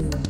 soon.